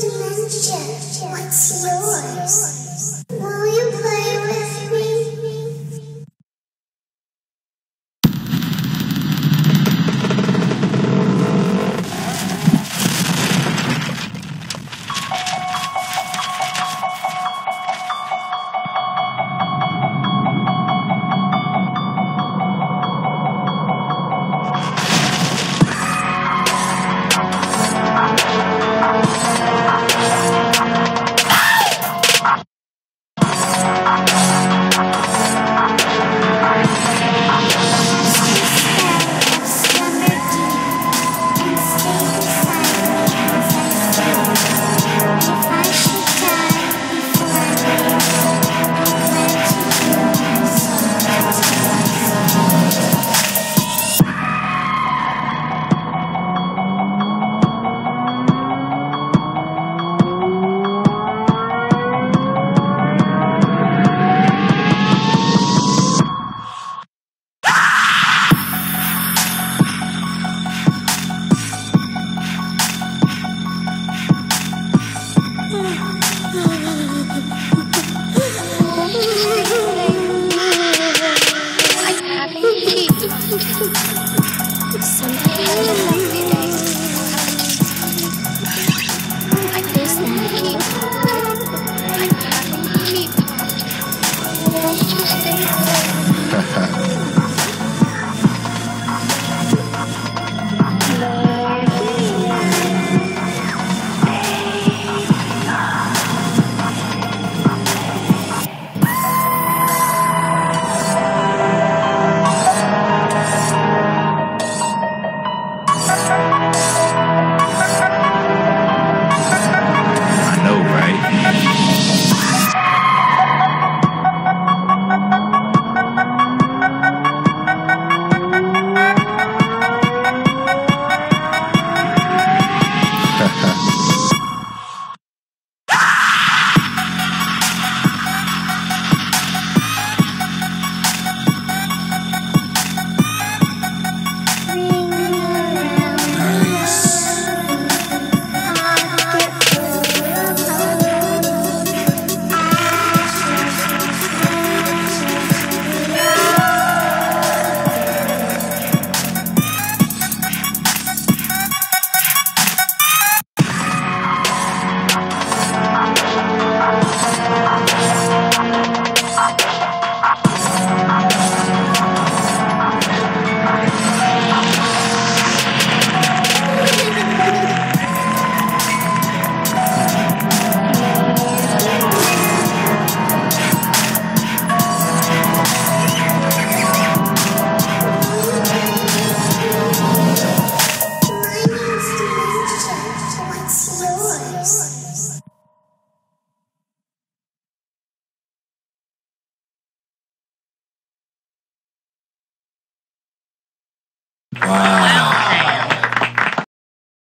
dimension. What's yours? just stay home. Wow.